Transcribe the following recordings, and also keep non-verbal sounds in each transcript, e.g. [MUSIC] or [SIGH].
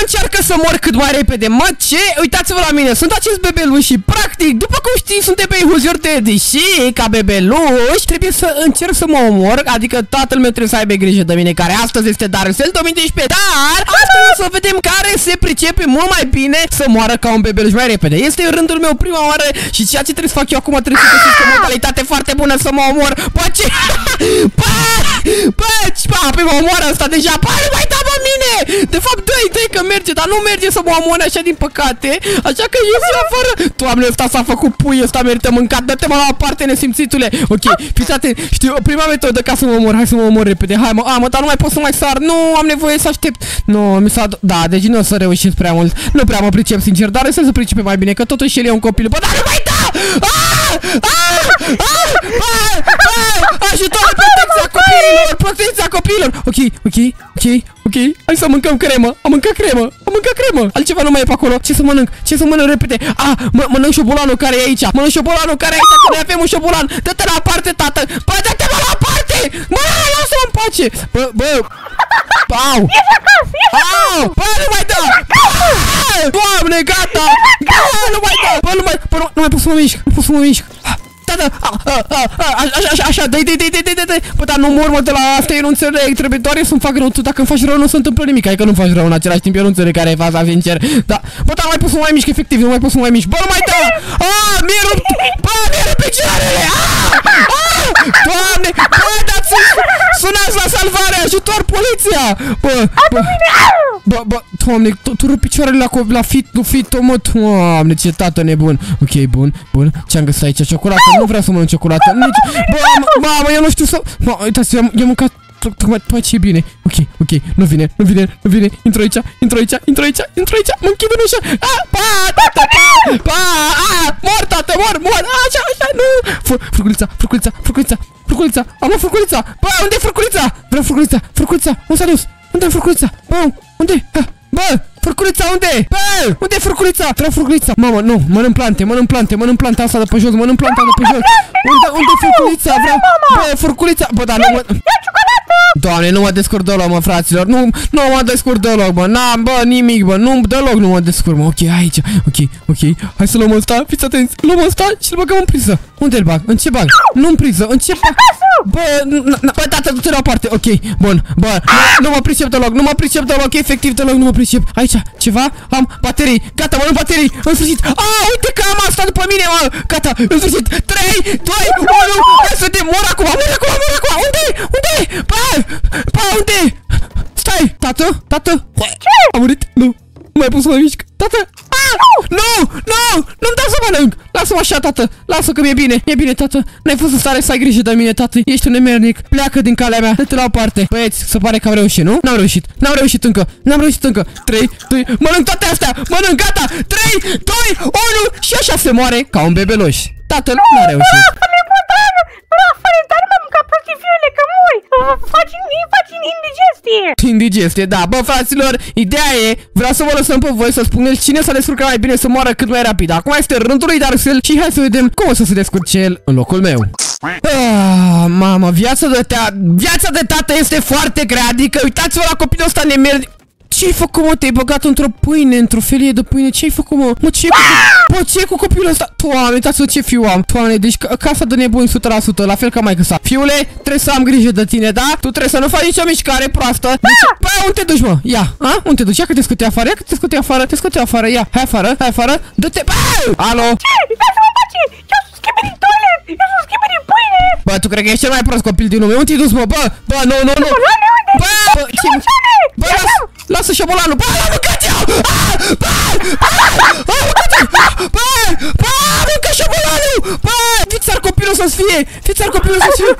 încearcă să mor cât mai repede. Mă, ce? Uitați-vă la mine, sunt acest bebeluș și practic, după cum știți, sunt pe de deși ca bebeluș trebuie să încerc să mă omor, adică tatăl meu trebuie să aibă grijă de mine, care astăzi este Darusel 2012, dar astăzi o să vedem care se pricepe mult mai bine să moară ca un bebeluș mai repede. Este rândul meu prima oară și ceea ce trebuie să fac eu acum trebuie să găsesc o modalitate foarte bună să mă omor. Bă, ce? [LAUGHS] Bă, bă, bă, pe mă omoară asta deja. Bă, nu mai da, bă, mine! De fapt, dă dă că merge, dar nu merge să mă omoare așa din păcate. Așa că ies afară. Doamne, ăsta s-a făcut pui, ăsta merită mâncat. Dă-te mă la o parte, nesimțitule. Ok, fiți atent. Știu, prima metodă ca să mă omor. Hai să mă omor repede. Hai, mă, a, mă, dar nu mai pot să mai sar. Nu, am nevoie să aștept. Nu, mi s-a... Da, deci nu o să reușesc prea mult. Nu prea mă pricep, sincer, dar să se pricepe mai bine, că totuși el e un copil. Bă, dar nu mai da! Ah! Ah! Ah! Ah! Ajutor, protecția copiilor! Protecția copiilor! Ok, ok, ok, ok. Hai să mâncăm cremă. Am mâncat cremă. Am mâncat cremă. Altceva nu mai e pe acolo. Ce să mănânc? Ce să mănânc repede? Ah, mă, mănânc șobolanul care e aici. Mănânc șobolanul care e aici, că noi avem un șobolan. Dă-te la parte, tată. Bă, dă-te mă la parte! Mă, lasă-mă în pace. Bă, bă. Au! Au! Bă, nu mai dă! Doamne, gata! Bă, nu mai dă! Bă, nu mai, bă, nu, nu mai pot să mă mișc. Nu pot să mă mișc. Da, da, așa, așa, așa, dai, dai, dai, dai, dai, dai, Bă, dar nu mor, mă, de la asta eu nu înțeleg, trebuie doar să-mi fac rău, tu dacă îmi faci rău nu se întâmplă nimic, adică nu faci rău în același timp, eu nu înțeleg care e faza, sincer, da, bă, dar nu mai pot să mă mai mișc, efectiv, nu mai pot să mă mai mișc, bă, nu mai da, aaa, mi-e rupt, bă, mi-e rupt picioarele, aaa, doamne, bă, dați sunați la salvare, ajutor, poliția, bă, bă, bă, bă, doamne, tu rup picioarele la, la fit, nu fit, mă, doamne, ce tată nebun, ok, bun, bun, ce-am găsit aici, ciocolată, nu vreau să mănânc ciocolată. Nici... Bă, mamă, eu nu știu să... Mă, uitați, eu am mâncat tocmai, bă, ce bine. Ok, ok, nu vine, nu vine, nu vine. Intru aici, intru aici, intru aici, intru aici. Mă închid în ușă. A, pa, tata, pa, pa, a, mor, tată, mor, mor. Așa, așa, nu. Furculița, furculița, furculița, furculița. Am o furculița. Bă, unde e furculița? Vreau furculița, furculița. Unde s-a dus? Unde e furculița? Bă, unde? Bă, Furculița, unde? Bă, unde e furculița? Vreau furculița. Mamă, nu, mănânc plante, mănânc plante, mănânc planta asta de pe jos, mănânc planta de pe jos. Unde, unde e furculița? Vreau, bă, furculița. Bă, dar nu mă... Doamne, nu mă descurc deloc, mă, fraților. Nu, nu mă descurc deloc, bă. N-am, bă, nimic, bă. Nu, deloc nu mă descurc, mă. Ok, aici. Ok, ok. Hai să luăm ăsta. Fiți atenți. Luăm ăsta și îl băgăm în priză. Unde îl bag? În ce bag? Nu în priză. În ce bag? Bă, bă, tata, du-te la o parte. Ok, bun. Bă, nu mă pricep deloc. Nu mă pricep deloc. Efectiv deloc nu mă pricep. Aici, ceva? Am baterii. Gata, mă baterii. În sfârșit. A, uite că am asta după mine, mă. Gata, în sfârșit. 3, 2, 1. Hai să te mor acum. Mor acum, mor acum. Unde? Unde? Bă, bă, unde? Stai, tată, tată. Ce? Am murit? Nu. Nu mai pot să mă mișc. Tată! Ah! Nu! Nu! Nu-mi dau să mănânc! Lasă-mă așa, tată! Lasă că mi-e bine! Mi-e bine, tată! N-ai fost în stare să ai grijă de mine, tată! Ești un nemernic! Pleacă din calea mea! Dă-te la o parte! Băieți, se pare că am reușit, nu? N-am reușit! N-am reușit încă! N-am reușit încă! 3, 2, mănânc toate astea! Mănânc, gata! 3, 2, 1 și așa se moare ca un bebeluș! Tatăl n-a reușit! Dar m-am mâncat prostii fiule, că mori! Faci, faci indigestie! Indigestie, da. Bă, fraților, ideea e, vreau să vă lăsăm pe voi să spuneți cine s-a descurcat mai bine să moară cât mai rapid. Acum este rândul lui Darusel și hai să vedem cum o să se descurce el în locul meu. Ah, mamă, viața de, tea, viața de tată este foarte grea, adică uitați-vă la copilul ăsta nemernic. Ce-ai făcut, mă? Te-ai băgat într-o pâine, într-o felie de pâine. Ce-ai făcut, mă? Mă, ce cu... Bă, ce cu copilul ăsta? Doamne, uitați-vă ce fiu am. Doamne, deci casa de nebun 100%, la fel ca mai sa. Fiule, trebuie să am grijă de tine, da? Tu trebuie să nu faci nicio mișcare proastă. Deci, bă, unde te duci, mă? Ia, a? Unde te duci? Ia că te scuti afară, ia că te scuti afară, te scuti afară, ia. Hai afară, hai afară. Du-te, bă! Alo? Ce? Lasă-mă pace! Eu sunt schimbi din toilet! Eu sunt schimbi din pâine! Bă, tu cred că ești cel mai prost copil din lume. Unde te-ai dus, mă? Bă, bă, nu, nu, nu. Bă, bă, ce... Bă, lasă, lasă șobolanul. Bă, l-am mâncat eu! Ah! Bă! Bă! Am mâncat eu! Bă! Bă! Am mâncat șobolanul! Bă! Fiți ar copilul să-ți fie! Fiți ar copilul să-ți fie!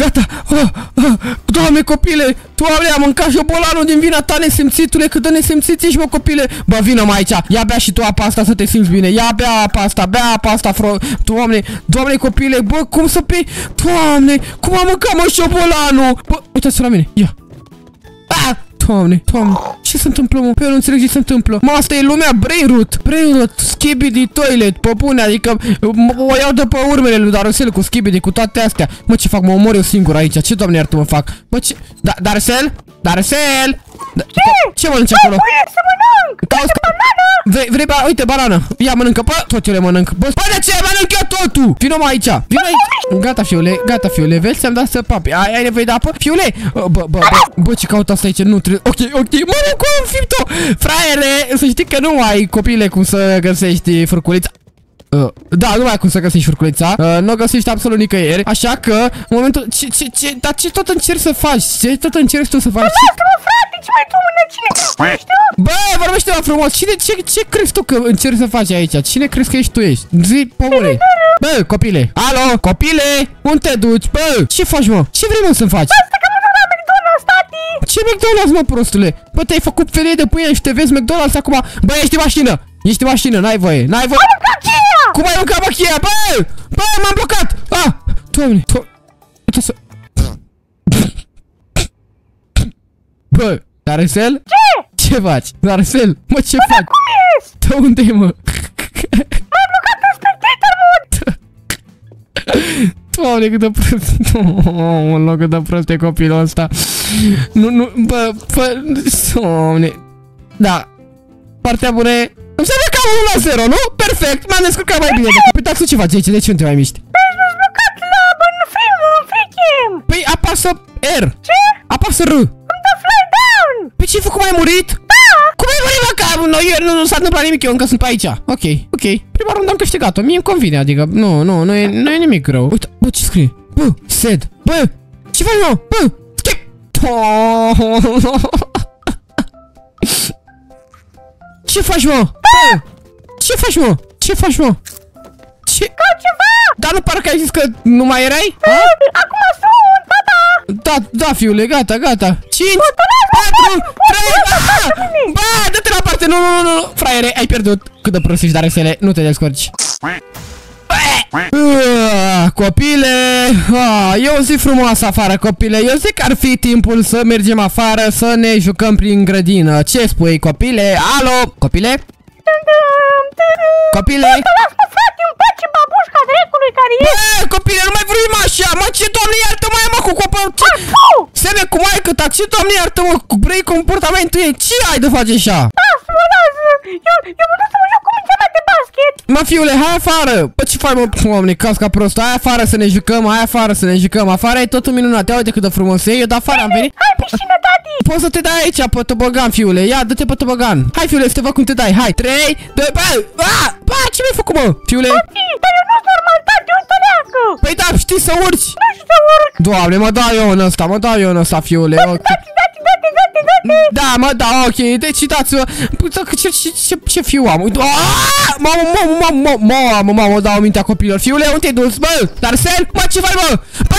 Gata! Doamne, copile! Doamne, am mâncat șobolanul din vina ta, nesimțitule! Cât de nesimțit ești, mă, copile! Bă, vină mai aici! Ia bea și tu apa asta să te simți bine! Ia bea apa asta! Bea apa asta, fro... Doamne! Doamne, copile! Bă, cum să pe... Doamne! Cum am mâncat, mă, șobolanul? Bă, uitați la mine! Ia! Ah! Doamne, doamne, Ce se întâmplă, mă? Pe eu nu înțeleg ce se întâmplă. Mă, asta e lumea Brainroot. Brainroot, Skibidi Toilet, pe bune, adică mă, o iau de pe urmele lui Darusel cu Skibidi, cu toate astea. Mă, ce fac? Mă omor eu singur aici. Ce, doamne iartă mă fac? Bă, ce? Da, Darusel? Darusel? Da, ce? Ce mănânci acolo? Voie să mănânc! Cauți Banană! Vrei, vrei, ba, uite, banană. Ia, mănâncă, bă, tot eu le mănânc. Bă, bă, de ce mănânc eu totul? Vino mai aici. Vino aici. Gata, fiule, gata, fiule. Vezi, ți-am dat să papi. Ai, ai nevoie de apă? Fiule, bă, bă, bă, bă, ce caut asta aici? Nu trebuie. Ok, ok, mă, nu, cum am fipt-o? Fraiere, să știi că nu ai copile cum să găsești furculița. Uh, da, nu mai ai cum să găsești furculița uh, Nu o găsești absolut nicăieri Așa că, în momentul... Ce, ce, ce, dar ce tot încerci să faci? Ce tot încerci tu să faci? Lasă-mă, frate, ce mai tu mână cine ești tu? Bă, vorbește la frumos. Cine, ce, ce crezi tu că încerci să faci aici? Cine crezi că ești tu ești? Zi, pomule. Bă, copile. Alo, copile. Unde te duci? Bă, ce faci, mă? Ce vrei, mă, să faci? Asta McDonald's, tati! Ce McDonald's, mă, prostule? Bă, te-ai făcut felie de pâine și te vezi McDonald's acum. Bă, ești în mașină. Ești în mașină, n-ai voie. N-ai voie. Cheia! Cum ai mâncat machia? Bă! Bă, m-am blocat! Ah! Doamne! Do Uite să... Bă! Darusel? Ce? Ce faci? Darusel? Mă, ce faci? Cum ești? De unde e, mă? M-am blocat în spectator mode! [LAUGHS] Doamne, cât de prost... [LAUGHS] Oh, mă, cât de prost e copilul ăsta. Nu, nu, bă, bă... Doamne... Da. Partea bună e... Înseamnă că am 1 la 0, nu? Perfect, m-am descurcat mai bine. Pe taxul ce faci aici? De ce nu te mai miști? Ești m-ați blocat la în film, în freaking! Păi apasă R. Ce? Apasă R. Îmi dă fly down! Pe ce ai făcut? Cum ai murit? Da! Cum ai murit, mă? Că nu, eu, nu, nu s-a întâmplat nimic, eu încă sunt pe aici. Ok, ok. Prima rundă am câștigat-o, mie îmi convine, adică nu, nu, nu e, nu e nimic rău. Uite, bă, ce scrie? Bă, sed. Bă, ce faci, mă? Bă, skip. [LAUGHS] Ce faci, mă? Bă, ce faci, mă? Ce faci, mă? Ce? Ca ceva! Dar nu parcă ai zis că nu mai erai? Ha? Acum sunt, tata! Da, da, fiule, gata, gata. 5, 4, 3, Bă, dă-te la parte, nu, nu, nu, nu. Fraiere, ai pierdut. Cât de prost ești, dar resele, nu te descurci. Uh, copile, ah, e o zi frumoasă afară, copile. Eu zic că ar fi timpul să mergem afară, să ne jucăm prin grădină. Ce spui, copile? Alo, copile? Copile? Lasă-mă, frate, îmi place babușca dracului care e! Bă, copile, nu mai vorbim așa, mă, ce doamne iartă mai mă cu copil, ce? Seme cu maică ta, ce doamne iartă mă, cu brei comportamentul ei, ce ai de face așa? Lasă-mă, lasă! Eu, eu mă duc să mă joc cu mingea mea de basket! Mă, fiule, hai afară! Bă, ce faci, mă, oameni, casca prost, hai afară să ne jucăm, hai afară să ne jucăm, afară e totul minunat, ia uite cât de frumos e, eu de afară am venit. Hai, piscină, tati! Poți să te dai aici pe tobogan, fiule, ia, dă-te pe tobogan. Hai, fiule, să te văd cum te dai, hai, 3, 2, bă, bă, bă, ce mi-ai făcut, mă, fiule? Tati, dar eu nu-s normal, tati, eu stăleacă! Păi da, știi să urci? Nu știu să urc! Doamne, mă dau eu în ăsta, mă dau eu în ăsta, fiule, ok. Tati, Da, mă, da, ok, deci dați-vă Păi, da, ce, ce, ce, ce fiu am? Uite, aaa! Mamă, mamă, mamă, mamă, mamă, mamă, dau mintea copilor Fiule, unde te-ai dus, bă? Dar sel? Mă, ce faci, mă? Bă,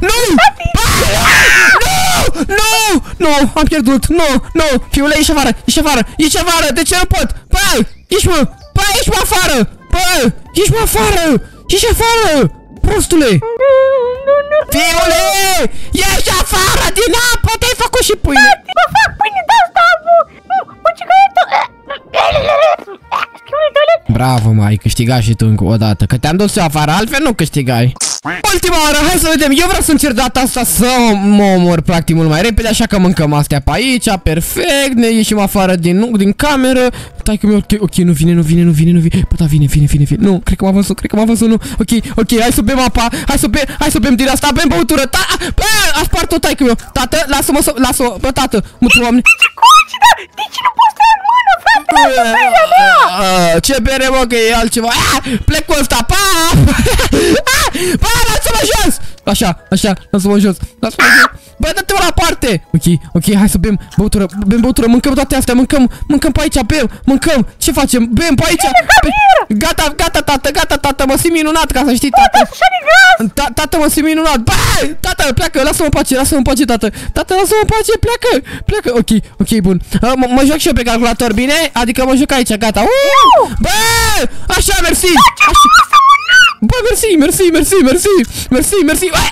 nu! Bă, nu! Nu! Nu, am pierdut, nu, nu Fiule, ieși afară, ieși afară, ieși afară De ce nu pot? Bă, ieși, mă Bă, ieși, mă, afară Bă, ieși, mă, afară Ieși afară Prostule Fiule, ieși afară din apă Te-ai făcut și pâine Mă fac pâine de asta, mă! Mă, ce că e tu? Schiune toilet! Bravo, mai ai câștigat și tu încă o dată Că te-am dus eu afară, altfel nu câștigai Ultima oară, hai să vedem. Eu vreau să încerc data asta să mă omor practic mult mai repede Așa că mâncăm astea pe aici Perfect, ne ieșim afară din, nu, din cameră. Tai că mi ok, ok, nu vine, nu vine, nu vine, nu vine. Bă, da, vine, vine, vine, vine. Nu, cred că m-a văzut, cred că m-a văzut, nu. Ok, ok, hai să bem apa Hai să bem, hai să bem din asta, bem băutură. Ta, bă, a spart-o, tai că meu Tată, lasă-mă să, lasă-mă, bă, tată Mulțumesc, oameni Ce coci, da? De ce nu poți să ai în mână, frate? Lasă berea mea! Ah, Ce bere, mă, că e altceva ah, Plec cu ăsta, pa [LAUGHS] ah, Pa, lasă-mă jos Așa, așa, lasă-mă jos Lasă-mă jos. Bă, dă-te la parte. Ok, ok, hai să bem băutură Bem băutură, mâncăm toate astea Mâncăm, mâncăm pe aici, bem, mâncăm. Ce facem? Bem pe aici? Be- Gata, gata, tată, gata, tată Mă simt minunat, ca să știi, tată. Așa de gras! Ta- Tată, mă simt minunat. Bă, tată, pleacă, lasă-mă în pace, lasă-mă în pace, tată. Tată, lasă-mă în pace, pleacă Pleacă, ok, ok, bun. Uh, mă- Mă joc și eu pe calculator, bine? Adică mă joc aici, gata. Uh! Bă, așa, mersi. Așa. Bă, mersi, mersi, mersi, mersi Mersi, mersi Bă!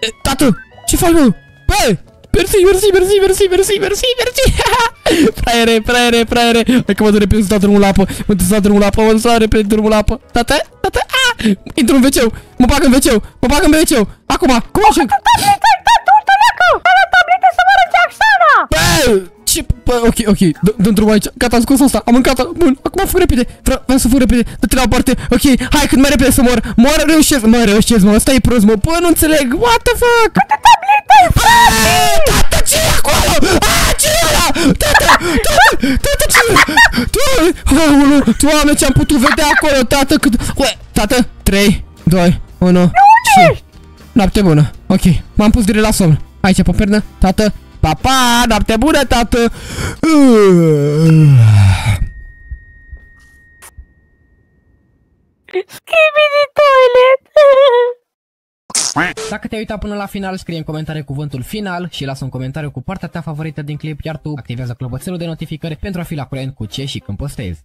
E, Tată, ce faci, mă? Bă, Mersi, mersi, mersi, mersi, mersi, mersi, mersi. [LAUGHS] fraiere, fraiere, fraiere. Hai că mă duc repede să dau drumul la apă. Mă duc să dau drumul la apă, mă duc să dau repede drumul la apă. Tată, tată, a! Intru în wc mă bag în wc mă bag în wc Acum, cum ajung? Tableta, tată, uite leacă! Are tablete să mă arăți Axana! Bă, ce? Bă, ok, ok, dă-mi drumul aici. Gata, am scos asta, am mâncat Bun, acum fug repede. Vreau, vreau să fug repede. Dă-te la o parte. Ok, hai, cât mai repede să mor. Mor, reușesc. Mă, reușesc, mă. Ăsta e prost, mă. Bă, nu înțeleg. What the fuck? Câte tablete, frate! Tată, ce e acolo? Ah, ce e ăla? Tată, tată, tată, ce e? Doamne, doamne, ce-am putut vedea acolo, tată, cât... Ue, tată, 3, 2, 1, și... Noapte bună. Ok, m-am pus direct la somn. Aici, pe pernă, tată. Pa, pa, noapte bună, tată. Skibidi toilet! [LAUGHS] Dacă te-ai uitat până la final, scrie în comentarii cuvântul final și lasă un comentariu cu partea ta favorită din clip, iar tu activează clopoțelul de notificări pentru a fi la curent cu ce și când postezi.